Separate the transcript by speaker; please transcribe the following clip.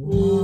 Speaker 1: Ooh.